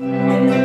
Música